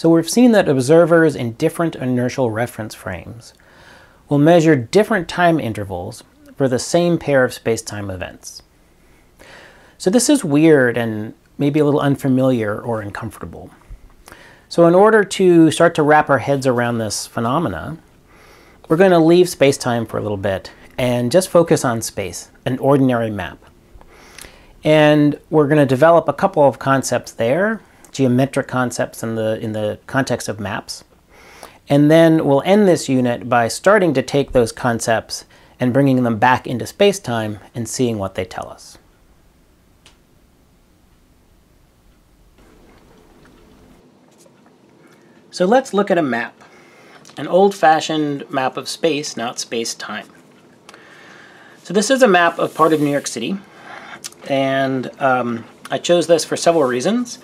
So we've seen that observers in different inertial reference frames will measure different time intervals for the same pair of space-time events. So this is weird and maybe a little unfamiliar or uncomfortable. So in order to start to wrap our heads around this phenomena, we're going to leave space-time for a little bit and just focus on space, an ordinary map. And we're going to develop a couple of concepts there geometric concepts in the, in the context of maps. And then we'll end this unit by starting to take those concepts and bringing them back into space-time and seeing what they tell us. So let's look at a map, an old-fashioned map of space, not space-time. So this is a map of part of New York City, and um, I chose this for several reasons.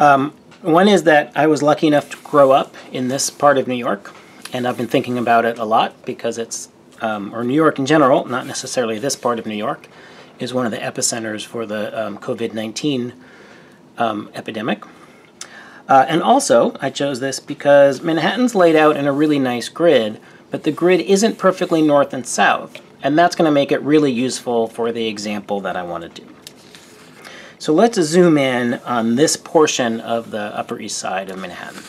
Um, one is that I was lucky enough to grow up in this part of New York, and I've been thinking about it a lot because it's, um, or New York in general, not necessarily this part of New York, is one of the epicenters for the um, COVID-19 um, epidemic. Uh, and also, I chose this because Manhattan's laid out in a really nice grid, but the grid isn't perfectly north and south, and that's going to make it really useful for the example that I want to do. So let's zoom in on this portion of the Upper East Side of Manhattan.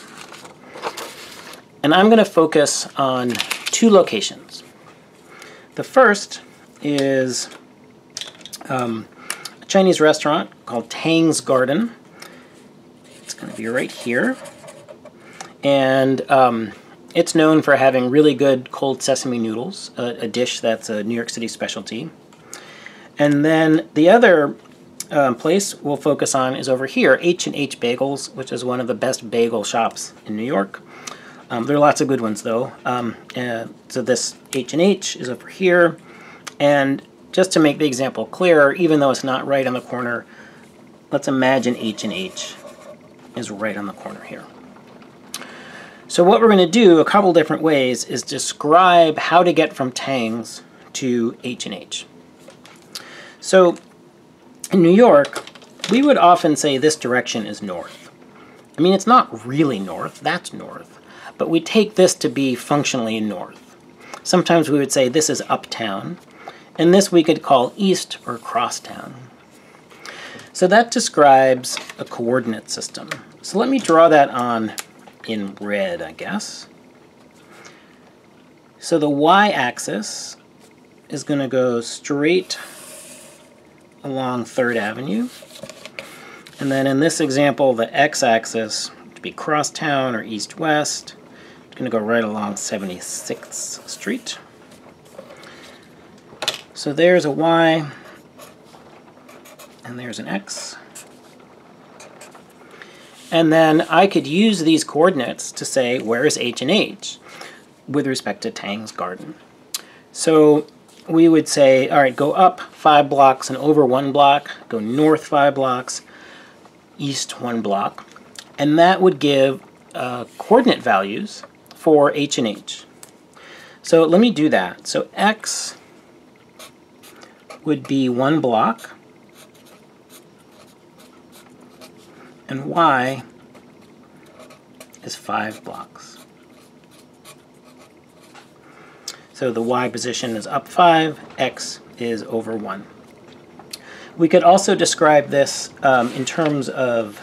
And I'm going to focus on two locations. The first is um, a Chinese restaurant called Tang's Garden. It's going to be right here. And um, it's known for having really good cold sesame noodles, a, a dish that's a New York City specialty. And then the other um, place we'll focus on is over here, H&H Bagels, which is one of the best bagel shops in New York. Um, there are lots of good ones though. Um, uh, so this H&H is over here. And just to make the example clearer, even though it's not right on the corner, let's imagine H&H is right on the corner here. So what we're going to do a couple different ways is describe how to get from Tang's to H&H. So in New York, we would often say this direction is north. I mean, it's not really north, that's north, but we take this to be functionally north. Sometimes we would say this is uptown, and this we could call east or crosstown. So that describes a coordinate system. So let me draw that on in red, I guess. So the y-axis is going to go straight along 3rd Avenue. And then in this example, the x-axis to be crosstown or east-west. It's going to go right along 76th Street. So there's a y, and there's an x. And then I could use these coordinates to say where is h and h with respect to Tang's garden. So we would say, all right, go up five blocks and over one block, go north five blocks, east one block, and that would give uh, coordinate values for h and h. So let me do that. So x would be one block, and y is five blocks. So the y position is up 5, x is over 1. We could also describe this um, in terms of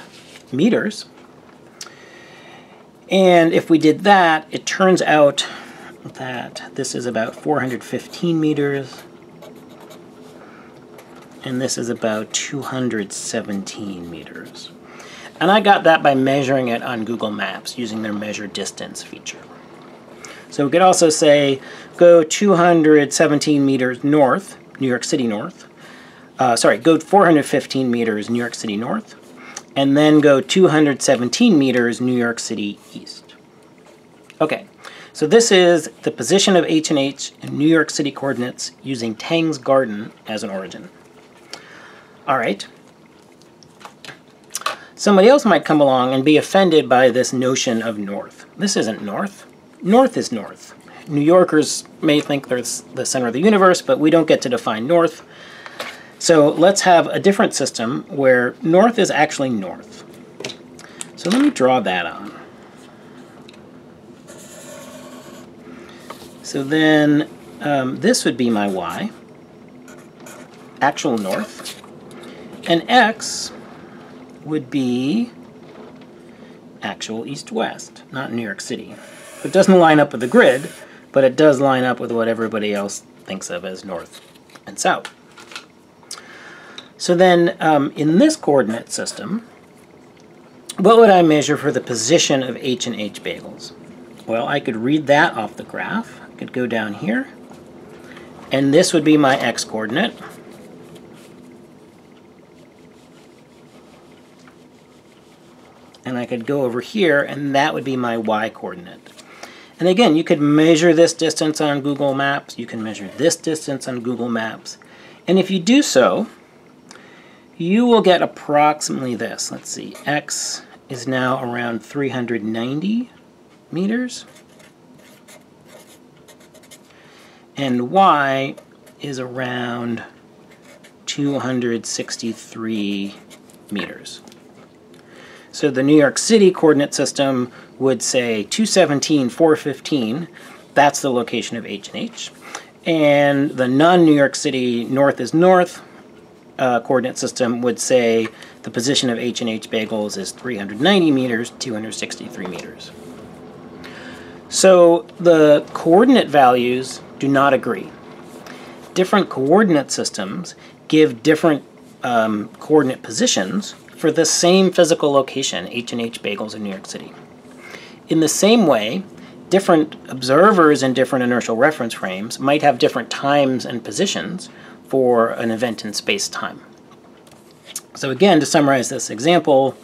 meters. And if we did that, it turns out that this is about 415 meters, and this is about 217 meters. And I got that by measuring it on Google Maps using their measure distance feature. So we could also say go 217 meters north, New York City north. Uh, sorry, go 415 meters, New York City north. And then go 217 meters, New York City east. Okay, so this is the position of H&H in New York City coordinates using Tang's Garden as an origin. All right. Somebody else might come along and be offended by this notion of north. This isn't north. North is north. New Yorkers may think there's the center of the universe, but we don't get to define north. So let's have a different system where north is actually north. So let me draw that on. So then um, this would be my y, actual north, and x would be actual east-west, not New York City. It doesn't line up with the grid, but it does line up with what everybody else thinks of as north and south. So then, um, in this coordinate system, what would I measure for the position of H and H bagels? Well, I could read that off the graph. I could go down here, and this would be my x-coordinate. And I could go over here, and that would be my y-coordinate. And again, you could measure this distance on Google Maps. You can measure this distance on Google Maps. And if you do so, you will get approximately this. Let's see, x is now around 390 meters. And y is around 263 meters. So the New York City coordinate system would say 217, 415. That's the location of H and H. And the non-New York City north is north uh, coordinate system would say the position of H and H bagels is 390 meters, 263 meters. So the coordinate values do not agree. Different coordinate systems give different um, coordinate positions for the same physical location, H and H bagels in New York City. In the same way, different observers in different inertial reference frames might have different times and positions for an event in space-time. So again, to summarize this example,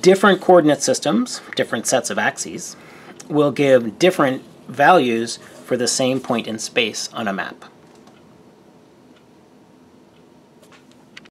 different coordinate systems, different sets of axes, will give different values for the same point in space on a map.